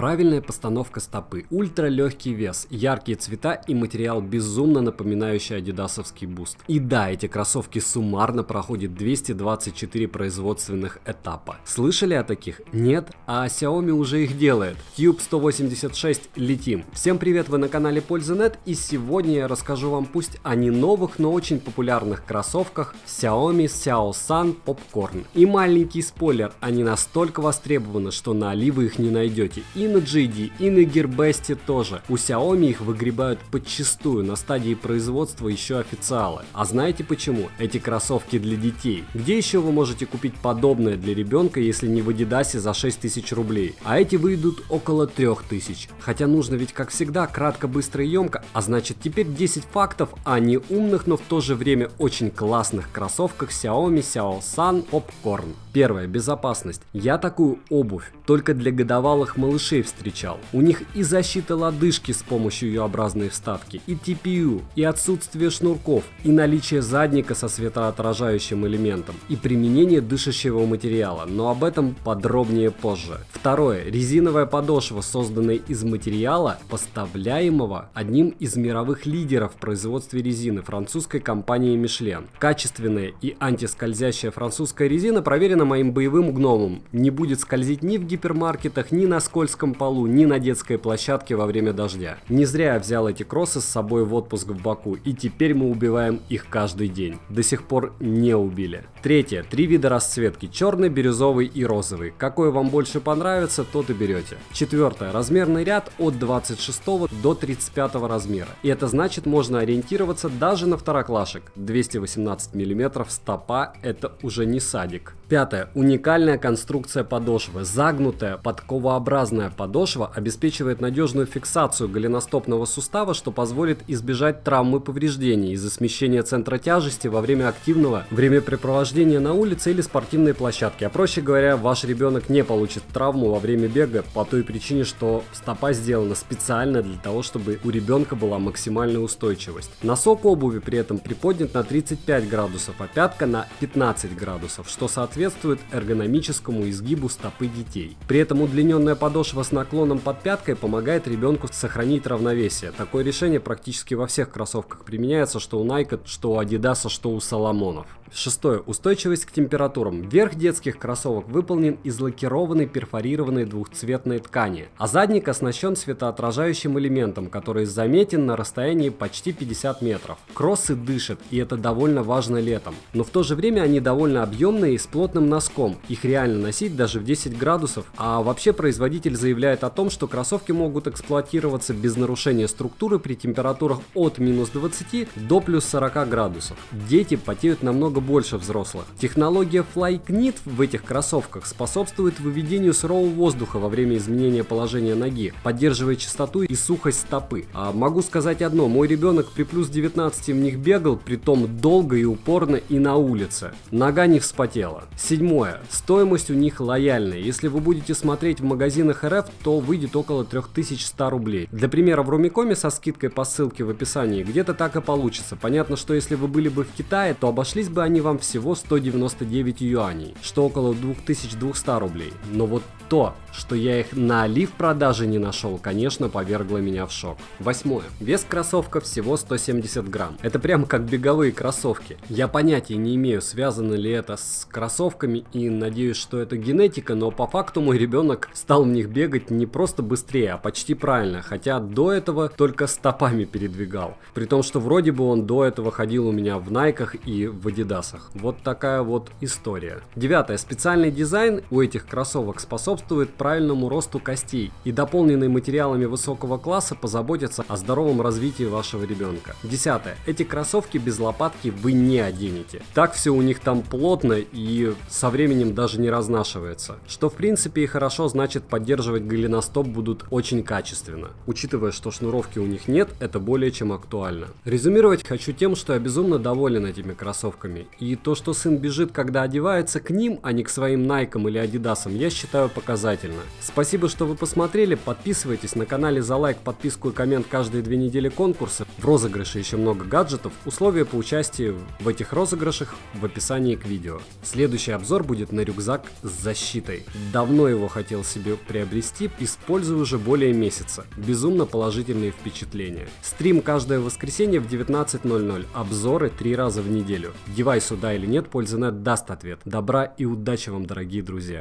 Правильная постановка стопы, ультралегкий вес, яркие цвета и материал безумно напоминающий адидасовский буст. И да, эти кроссовки суммарно проходят 224 производственных этапа. Слышали о таких? Нет? А Xiaomi уже их делает. Cube 186 летим. Всем привет, вы на канале Польза.нет и сегодня я расскажу вам пусть о не новых, но очень популярных кроссовках Xiaomi Xiaoxun Popcorn. И маленький спойлер, они настолько востребованы, что на Али вы их не найдете. И на JD, и на Gearbest тоже. У Xiaomi их выгребают подчистую, на стадии производства еще официалы. А знаете почему? Эти кроссовки для детей. Где еще вы можете купить подобное для ребенка, если не в Adidas за 6000 рублей? А эти выйдут около 3000. Хотя нужно ведь как всегда кратко, быстро и емко, а значит теперь 10 фактов о неумных, но в то же время очень классных кроссовках Xiaomi Xiao San Popcorn. Первое. Безопасность. Я такую обувь только для годовалых малышей встречал. У них и защита лодыжки с помощью U-образной вставки, и TPU, и отсутствие шнурков, и наличие задника со светоотражающим элементом, и применение дышащего материала, но об этом подробнее позже. Второе. Резиновая подошва, созданная из материала, поставляемого одним из мировых лидеров в производстве резины, французской компанией Michelin. Качественная и антискользящая французская резина проверена моим боевым гномом, не будет скользить ни в гипермаркетах, ни на скользком полу, ни на детской площадке во время дождя. Не зря я взял эти кроссы с собой в отпуск в Баку, и теперь мы убиваем их каждый день. До сих пор не убили. Третье. Три вида расцветки. Черный, бирюзовый и розовый. Какой вам больше понравится, тот и берете. Четвертое. Размерный ряд от 26 до 35 размера. И это значит можно ориентироваться даже на второклашек. 218 мм стопа это уже не садик. Пятое. Уникальная конструкция подошвы. Загнутая подковообразная подошва обеспечивает надежную фиксацию голеностопного сустава, что позволит избежать травмы повреждений из-за смещения центра тяжести во время активного времяпрепровождения на улице или спортивной площадке. А проще говоря, ваш ребенок не получит травму во время бега по той причине, что стопа сделана специально для того, чтобы у ребенка была максимальная устойчивость. Носок обуви при этом приподнят на 35 градусов, а пятка на 15 градусов, что соответствует эргономическому изгибу стопы детей. При этом удлиненная подошва с наклоном под пяткой помогает ребенку сохранить равновесие. Такое решение практически во всех кроссовках применяется, что у Nike, что у Adidas, что у Соломонов. Шестое. Устойчивость к температурам. Верх детских кроссовок выполнен из лакированной перфорированной двухцветной ткани, а задник оснащен светоотражающим элементом, который заметен на расстоянии почти 50 метров. Кроссы дышат, и это довольно важно летом, но в то же время они довольно объемные и с плотным носком. Их реально носить даже в 10 градусов, а вообще производитель заявляет о том, что кроссовки могут эксплуатироваться без нарушения структуры при температурах от минус 20 до плюс 40 градусов. Дети потеют намного намного больше взрослых. Технология FlyKnit в этих кроссовках способствует выведению сырого воздуха во время изменения положения ноги, поддерживая чистоту и сухость стопы. А могу сказать одно, мой ребенок при плюс 19 в них бегал, при том долго и упорно и на улице. Нога не вспотела. Седьмое. Стоимость у них лояльная. Если вы будете смотреть в магазинах РФ, то выйдет около 3100 рублей. Для примера в Румикоме со скидкой по ссылке в описании где-то так и получится. Понятно, что если вы были бы в Китае, то обошлись бы они они вам всего 199 юаней, что около 2200 рублей. Но вот то, что я их на Али в продаже не нашел, конечно, повергло меня в шок. Восьмое. Вес кроссовка всего 170 грамм. Это прямо как беговые кроссовки. Я понятия не имею, связано ли это с кроссовками и надеюсь, что это генетика, но по факту мой ребенок стал в них бегать не просто быстрее, а почти правильно, хотя до этого только стопами передвигал. При том, что вроде бы он до этого ходил у меня в Найках и в Адидасах. Вот такая вот история. Девятое. Специальный дизайн у этих кроссовок способствует правильному росту костей и дополненные материалами высокого класса позаботятся о здоровом развитии вашего ребенка. Десятое. Эти кроссовки без лопатки вы не оденете. Так все у них там плотно и со временем даже не разнашивается. Что в принципе и хорошо, значит поддерживать голеностоп будут очень качественно. Учитывая, что шнуровки у них нет, это более чем актуально. Резюмировать хочу тем, что я безумно доволен этими кроссовками И то, что сын бежит, когда одевается к ним, а не к своим Найкам или Адидасам, я считаю показательно. Спасибо, что вы посмотрели, подписывайтесь на канале за лайк, подписку и коммент каждые две недели конкурса. В розыгрыше еще много гаджетов, условия по участию в этих розыгрышах в описании к видео. Следующий обзор будет на рюкзак с защитой. Давно его хотел себе приобрести, использую уже более месяца. Безумно положительные впечатления. Стрим каждое воскресенье в 19.00, обзоры три раза в неделю. Девайс сюда или нет, польза нет даст ответ. Добра и удачи вам, дорогие друзья!